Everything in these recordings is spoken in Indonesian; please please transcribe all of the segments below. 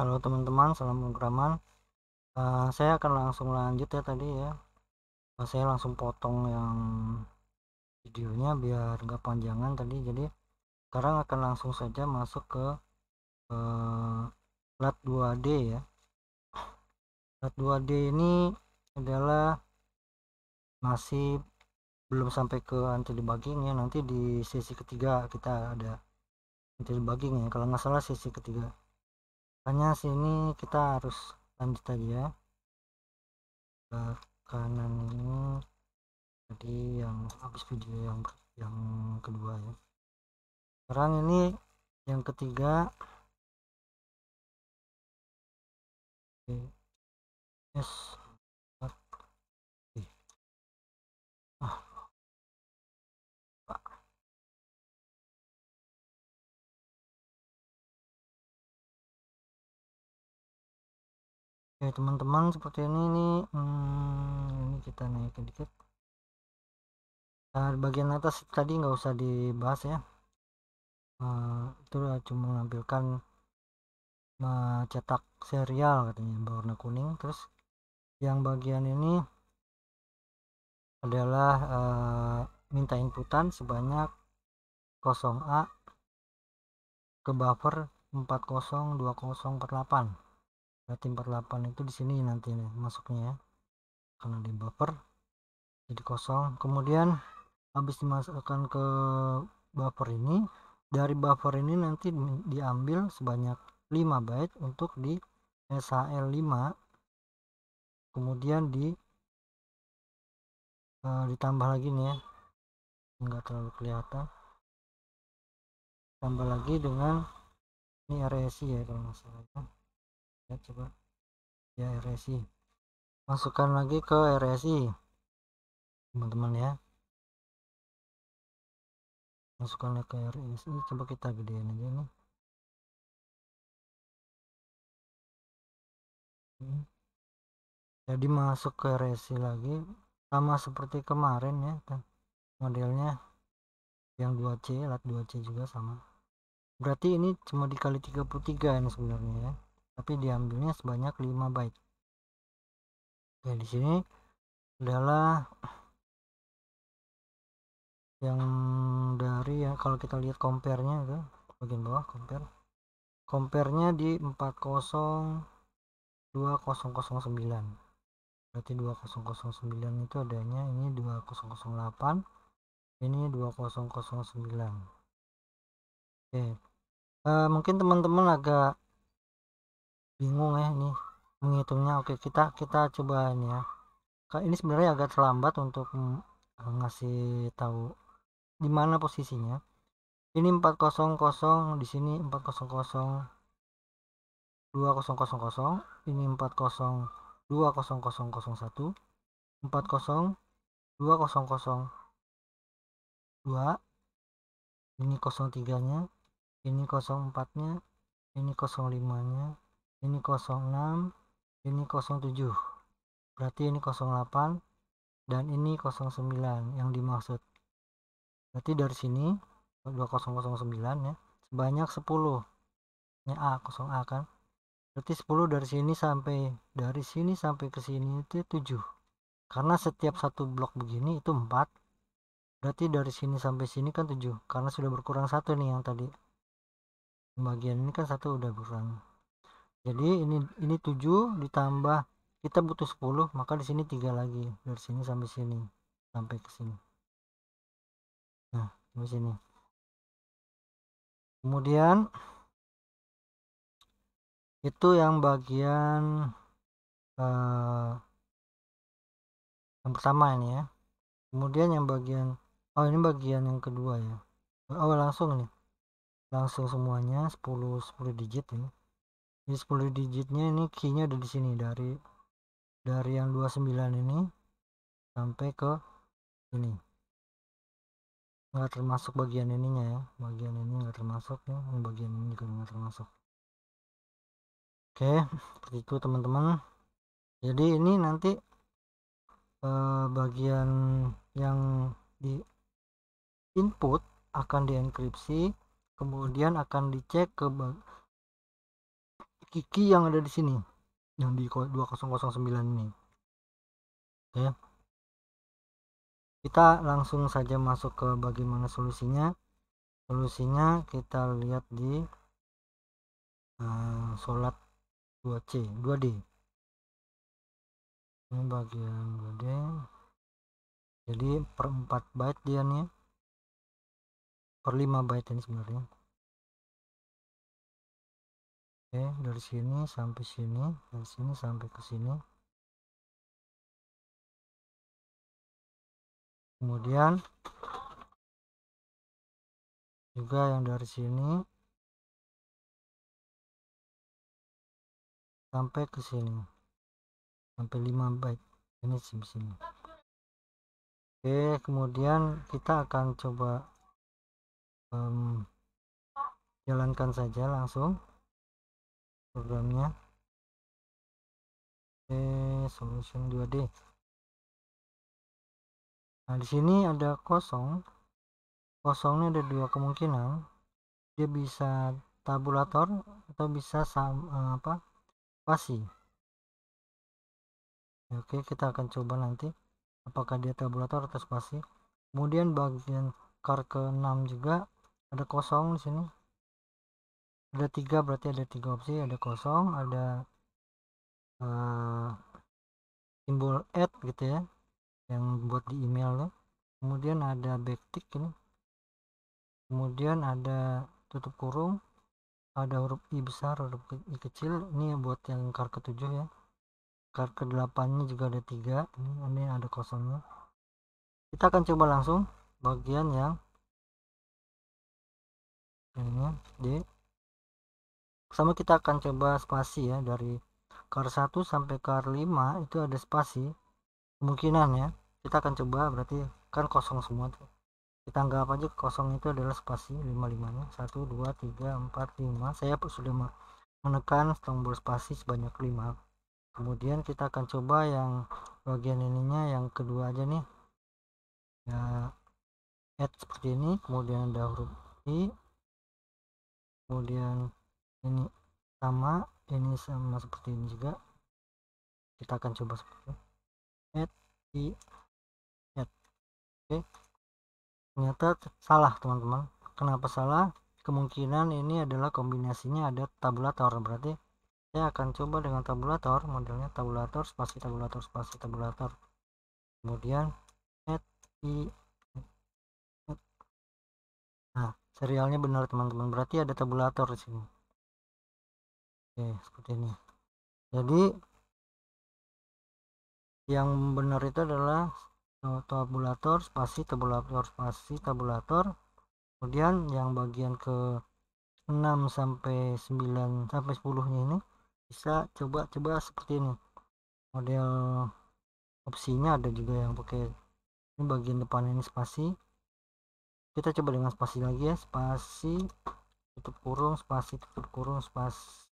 Halo teman-teman, salam pemrograman. Uh, saya akan langsung lanjut ya tadi ya. Uh, saya langsung potong yang videonya biar nggak panjangan tadi. Jadi sekarang akan langsung saja masuk ke uh, lat 2D ya. Lat 2D ini adalah masih belum sampai ke anti debugging ya. Nanti di sesi ketiga kita ada anti debugging ya. Kalau nggak salah sesi ketiga makanya sini kita harus lanjut aja ke kanan ini jadi yang habis video yang yang kedua ya. Sekarang ini yang ketiga. Yes Oke teman-teman seperti ini nih. Hmm, ini kita naikin dikit. Nah bagian atas tadi nggak usah dibahas ya. Uh, itu cuma menampilkan mencetak serial katanya berwarna kuning. Terus yang bagian ini adalah uh, minta inputan sebanyak 0A ke buffer 402048 berarti 48 itu di sini nanti nih masuknya ya. Karena di buffer jadi kosong. Kemudian habis dimasukkan ke buffer ini dari buffer ini nanti diambil sebanyak 5 byte untuk di SHL 5 kemudian di uh, ditambah lagi nih ya. Enggak terlalu kelihatan. Tambah lagi dengan ini RSI ya kalau salah ya coba. Ya RSI masukkan lagi ke RSI teman-teman ya. Masukkan ke RSI coba kita gedein aja nih. Jadi masuk ke RSI lagi sama seperti kemarin ya modelnya. Yang 2C lat 2C juga sama. Berarti ini cuma dikali 33 ini sebenarnya ya tapi diambilnya sebanyak 5 byte. Oke di sini adalah yang dari ya kalau kita lihat compare nya itu bagian bawah compare. Compare nya di 402009 berarti 2009 itu adanya ini 2008 ini 2009 oke. Uh, mungkin teman-teman agak bingung ya ini menghitungnya oke kita kita coba ini ya. Ini sebenarnya agak terlambat untuk ngasih tahu di mana posisinya. Ini 400 di sini 400 2000 ini 40 20001 40 2002 ini 03 nya ini 04 nya ini 05 nya ini 06 ini 07 berarti ini 08 dan ini 09 yang dimaksud. Berarti dari sini 2009 ya sebanyak 10 ini A 0A kan? Berarti 10 dari sini sampai dari sini sampai ke sini itu 7 karena setiap satu blok begini itu 4 berarti dari sini sampai sini kan 7 karena sudah berkurang satu nih yang tadi. Bagian ini kan satu udah berkurang jadi ini ini 7 ditambah kita butuh 10 maka di sini tiga lagi. Dari sini sampai sini sampai ke sini. Nah di sini. Kemudian itu yang bagian uh, yang pertama ini ya. Kemudian yang bagian oh ini bagian yang kedua ya. Oh langsung nih. Langsung semuanya 10 10 digit ini ini 10 digitnya ini keynya ada di sini dari dari yang 29 ini sampai ke ini. Nggak termasuk bagian ininya ya bagian ini nggak termasuk ya bagian ini juga nggak termasuk. Oke seperti itu teman-teman. Jadi ini nanti eh, bagian yang di input akan dienkripsi kemudian akan dicek ke kiki yang ada di sini. Yang di 2009 ini. Oke kita langsung saja masuk ke bagaimana solusinya. Solusinya kita lihat di uh, sholat 2C 2D ini bagian 2D jadi per 4 byte dia nih per 5 byte ini sebenarnya oke dari sini sampai sini dari sini sampai ke sini. Kemudian juga yang dari sini sampai ke sini. Sampai 5 byte ini di sini. Oke kemudian kita akan coba um, jalankan saja langsung programnya oke solution 2D nah di sini ada kosong. Kosongnya ada dua kemungkinan. Dia bisa tabulator atau bisa sam, uh, apa spasi. Oke kita akan coba nanti apakah dia tabulator atau spasi. Kemudian bagian kar ke 6 juga ada kosong di sini ada tiga berarti ada tiga opsi ada kosong ada uh, simbol add gitu ya yang buat di email tuh. Kemudian ada backtick ini. Kemudian ada tutup kurung ada huruf i besar huruf i kecil. Ini buat yang kar ketujuh ya. Kar ke delapannya juga ada tiga ini, ini ada kosongnya. Kita akan coba langsung bagian yang ini D sama kita akan coba spasi ya dari kar 1 sampai kar 5 itu ada spasi. Kemungkinan ya kita akan coba berarti kan kosong semua tuh. Kita anggap aja kosong itu adalah spasi 55 nya 1 2 3 4 5 saya sudah menekan tombol spasi sebanyak 5 kemudian kita akan coba yang bagian ininya yang kedua aja nih. Ya add seperti ini. Kemudian ada huruf i. Kemudian ini sama ini sama seperti ini juga. Kita akan coba seperti ini. Add i oke. Ternyata salah teman-teman. Kenapa salah? Kemungkinan ini adalah kombinasinya ada tabulator. Berarti saya akan coba dengan tabulator modelnya tabulator spasi tabulator spasi tabulator. Kemudian add i nah serialnya benar teman-teman. Berarti ada tabulator di sini oke seperti ini jadi yang benar itu adalah tabulator spasi tabulator spasi tabulator. Kemudian yang bagian ke 6 sampai 9 sampai 10 nya ini bisa coba-coba seperti ini. Model opsinya ada juga yang pakai ini bagian depan ini spasi. Kita coba dengan spasi lagi ya spasi tutup kurung spasi tutup kurung spasi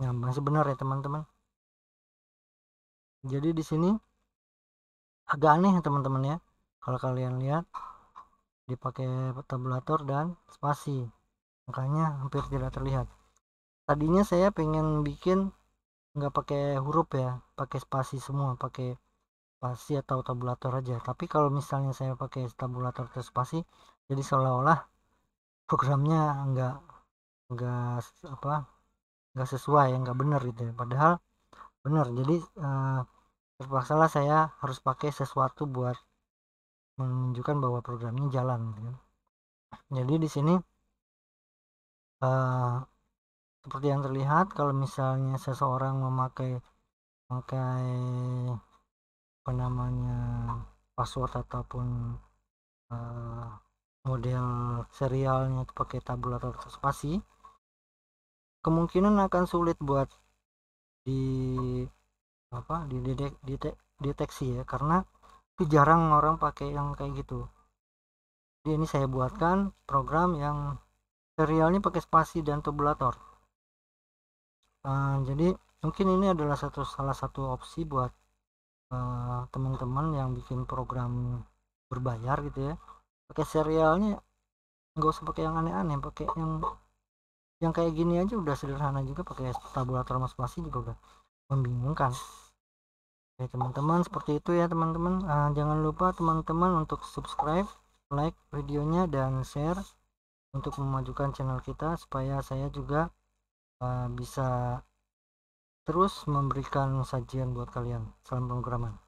nah masih benar ya teman-teman. Jadi di sini agak aneh teman-teman ya. Kalau kalian lihat dipakai tabulator dan spasi. Makanya hampir tidak terlihat. Tadinya saya pengen bikin nggak pakai huruf ya pakai spasi semua pakai spasi atau tabulator aja. Tapi kalau misalnya saya pakai tabulator atau spasi jadi seolah-olah programnya nggak nggak apa nggak sesuai nggak benar gitu ya padahal benar jadi eh, terpaksalah saya harus pakai sesuatu buat menunjukkan bahwa programnya jalan gitu. jadi di sini uh, seperti yang terlihat kalau misalnya seseorang memakai memakai apa namanya password ataupun uh, model serialnya itu pakai tabulator atau spasi kemungkinan akan sulit buat di apa di detek, detek, deteksi ya karena itu jarang orang pakai yang kayak gitu. Jadi ini saya buatkan program yang serialnya pakai spasi dan tabulator uh, jadi mungkin ini adalah satu salah satu opsi buat eh, teman-teman uh, yang bikin program berbayar gitu ya. Pakai serialnya nggak usah pakai yang aneh-aneh pakai yang yang kayak gini aja udah sederhana juga pakai tabulator masing-masing juga udah membingungkan. Oke teman-teman seperti itu ya teman-teman. Uh, jangan lupa teman-teman untuk subscribe like videonya dan share untuk memajukan channel kita supaya saya juga uh, bisa terus memberikan sajian buat kalian. Salam pemrograman